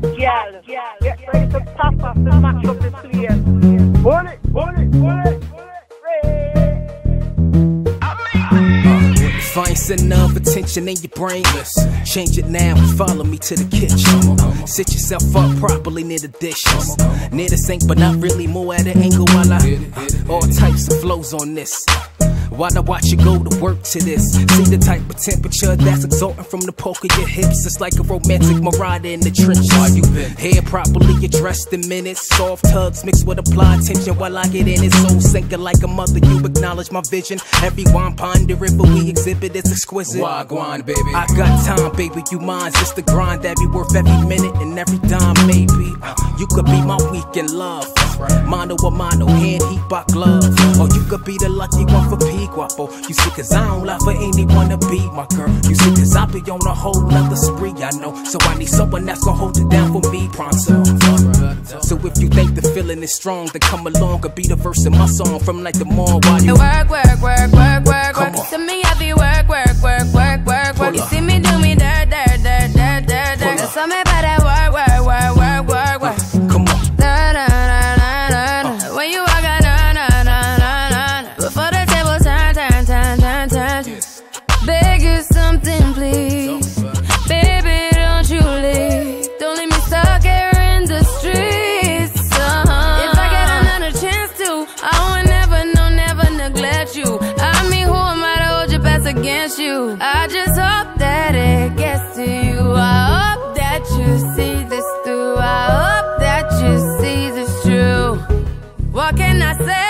gal. Get ready to pop off up the pull it, pull it, pull If I ain't send enough attention in your brain, Listen. change it now and follow me to the kitchen. Sit yourself up properly near the dishes. Near the sink, but not really more at an angle while I all types of flows on this. While I watch you go to work to this. See the type of temperature that's exalting from the poke of your hips. It's like a romantic marauder in the trenches. Are you been? Hair properly addressed in minutes. Soft tugs mixed with applied tension while I get in it. Soul sinking like a mother. You acknowledge my vision. Everyone pondering, but we exhibit it's exquisite. Why, Wagwan, baby. I got time, baby. You mine. Just the grind that be worth every minute and every dime, maybe. You could be my weekend love. Mano a mano, hand heat by glove. Or you could be the lucky one for P Guapo. You see, cause I don't lie for anyone to be my girl. You see, cause I be on a whole nother spree, I know. So I need someone that's gonna hold it down for me, pronto. So if you think the feeling is strong, then come along and be the verse in my song from like the mall while you Work, work, work, I never, no, never neglect you. I mean, who am I to hold your best against you? I just hope that it gets to you. I hope that you see this through. I hope that you see this true. What can I say?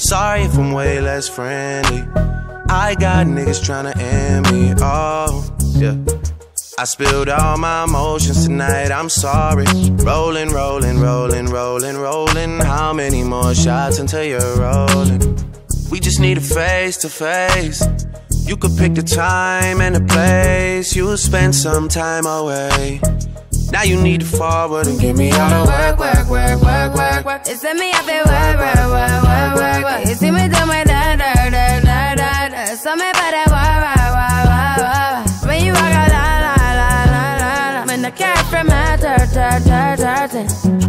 sorry if I'm way less friendly. I got niggas tryna end me. Oh, yeah. I spilled all my emotions tonight, I'm sorry. Rolling, rolling, rolling, rolling, rolling. How many more shots until you're rolling? We just need a face to face. You could pick the time and the place. You'll spend some time away. Now you need to forward and give me all the work, work, work, work, work, work. It's me, work, work, work, work, See me my da, da, da, da, da, da. So me that wah, wah, wah, wah, wah. When you walk out, la, la, la, la, la. When the cat from my ta, ta, ta, ta, ta.